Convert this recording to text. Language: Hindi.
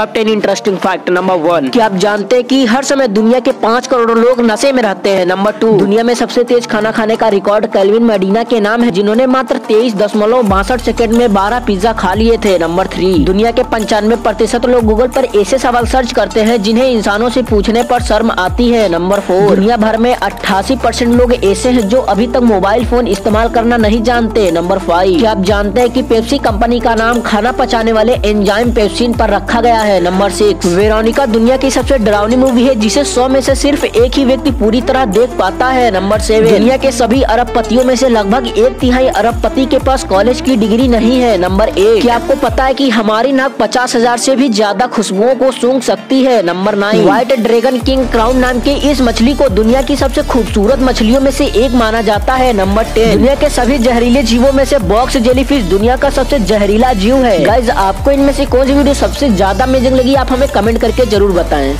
Top ten interesting fact number one क्या आप जानते हैं कि हर समय दुनिया के पाँच करोड़ लोग नशे में रहते हैं। नंबर टू दुनिया में सबसे तेज खाना खाने का रिकॉर्ड कैलविन मेडिना के नाम है, जिन्होंने मात्र तेईस दशमलव बासठ सेकंड में बारह पिज्जा खा लिए थे। नंबर थ्री दुनिया के पंचानवे प्रतिशत लोग गूगल पर ऐसे सवाल सर्च करते हैं, जिन्हें इंसानों से पूछने पर शर्म आती है। नंबर फोर दुनिया भर में अट्ठासी परसेंट लोग ऐसे हैं जो अभी तक मोबाइल फ़ोन इस्तेमाल करना नहीं जानते। नंबर फाइव क्या आप जानते हैं कि पेप्सी कंपनी का नाम खाना पचाने वाले एंजाइम पेप्सिन पर रखा गया है? नंबर सिक्स वेरोनिका दुनिया की सबसे डरावनी मूवी है, जिसे सौ में से सिर्फ़ एक ही व्यक्ति पूरी तरह देख पाता है। नंबर सेवन, दुनिया के सभी अरब पतियों में से लगभग एक तिहाई अरब पति के पास कॉलेज की डिग्री नहीं है। नंबर एट क्या आपको पता है कि हमारी नाक पचास हज़ार ऐसी भी ज़्यादा खुशबुओं को सूंघ सकती है? Number nine white dragon king crown नाम के इस मछली को दुनिया की सबसे खूबसूरत मछलियों में से एक माना जाता है। नंबर टेन, दुनिया के सभी जहरीले जीवों में से बॉक्स जेलीफिश दुनिया का सबसे जहरीला जीव है। आपको इनमें से कौन सी वीडियो सबसे ज़्यादा अमेजिंग लगी आप हमें कमेंट करके ज़रूर बताएँ।